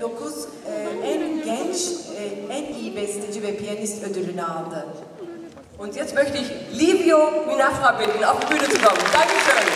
2009 e, en genç, e, en iyi besteci ve piyanist ödülünü aldı. Und jetzt möchte ich Livio Minafra bitten, auf die Bühne zu kommen. Dankeschön.